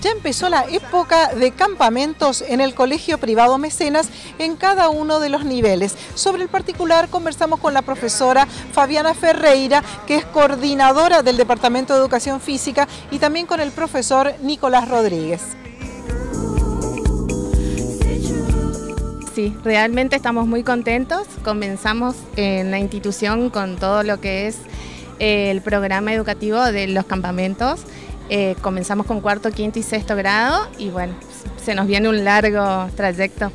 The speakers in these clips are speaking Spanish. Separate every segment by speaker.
Speaker 1: ya empezó la época de campamentos en el Colegio Privado Mecenas en cada uno de los niveles. Sobre el particular conversamos con la profesora Fabiana Ferreira, que es coordinadora del Departamento de Educación Física, y también con el profesor Nicolás Rodríguez.
Speaker 2: Sí, realmente estamos muy contentos. Comenzamos en la institución con todo lo que es el programa educativo de los campamentos. Eh, comenzamos con cuarto, quinto y sexto grado y bueno, se nos viene un largo trayecto.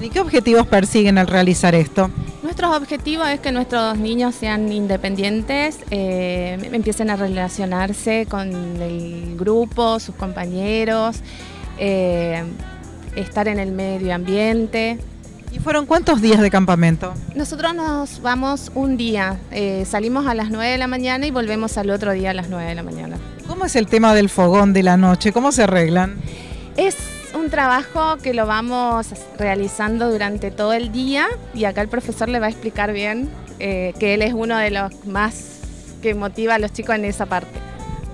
Speaker 1: ¿Y qué objetivos persiguen al realizar esto?
Speaker 2: Nuestros objetivos es que nuestros niños sean independientes, eh, empiecen a relacionarse con el grupo, sus compañeros, estar en el medio ambiente.
Speaker 1: ¿Y fueron cuántos días de campamento?
Speaker 2: Nosotros nos vamos un día, eh, salimos a las 9 de la mañana y volvemos al otro día a las 9 de la mañana.
Speaker 1: ¿Cómo es el tema del fogón de la noche? ¿Cómo se arreglan?
Speaker 2: Es un trabajo que lo vamos realizando durante todo el día y acá el profesor le va a explicar bien eh, que él es uno de los más que motiva a los chicos en esa parte.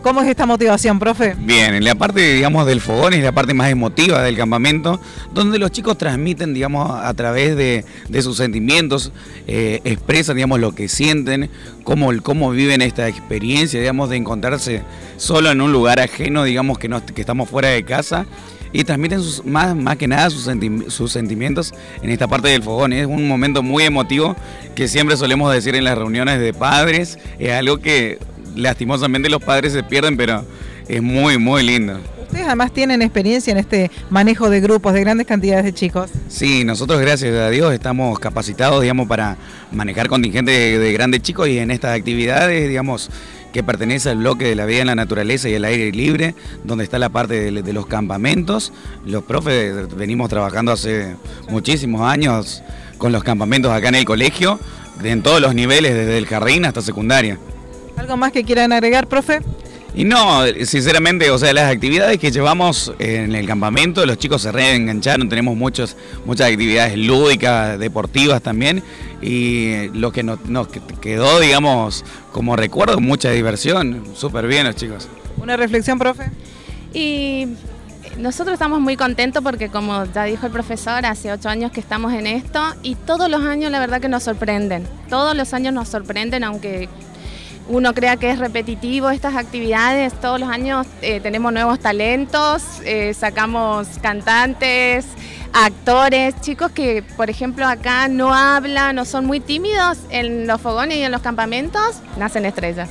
Speaker 1: ¿Cómo es esta motivación, profe?
Speaker 3: Bien, en la parte, digamos, del fogón es la parte más emotiva del campamento, donde los chicos transmiten, digamos, a través de, sus sentimientos, eh, expresan, digamos, lo que sienten, cómo, cómo viven esta experiencia, digamos, de encontrarse solo en un lugar ajeno, digamos, que, no, que estamos fuera de casa y transmiten sus, más, más que nada sus, sus, sentimientos en esta parte del fogón. Es un momento muy emotivo que siempre solemos decir en las reuniones de padres. Es algo que lastimosamente los padres se pierden, pero es muy, muy lindo.
Speaker 1: Ustedes además tienen experiencia en este manejo de grupos, de grandes cantidades de chicos.
Speaker 3: Sí, nosotros gracias a Dios estamos capacitados, digamos, para manejar contingentes de, grandes chicos y en estas actividades, digamos, que pertenece al bloque de la vida en la naturaleza y el aire libre, donde está la parte de, de los campamentos. Los profes venimos trabajando hace muchísimos años con los campamentos acá en el colegio, en todos los niveles, desde el jardín hasta secundaria.
Speaker 1: ¿Algo más que quieran agregar, profe?
Speaker 3: Y no, sinceramente, o sea, las actividades que llevamos en el campamento, los chicos se reengancharon, tenemos muchos, muchas actividades lúdicas, deportivas también, y lo que nos, quedó, digamos, como recuerdo, mucha diversión, súper bien los chicos.
Speaker 1: ¿Una reflexión, profe?
Speaker 2: Y nosotros estamos muy contentos porque, como ya dijo el profesor, hace ocho años que estamos en esto y todos los años la verdad que nos sorprenden. Todos los años nos sorprenden, aunque uno crea que es repetitivo estas actividades. Todos los años eh, tenemos nuevos talentos, eh, sacamos cantantes, actores, chicos que, por ejemplo, acá no hablan o son muy tímidos en los fogones y en los campamentos, nacen estrellas.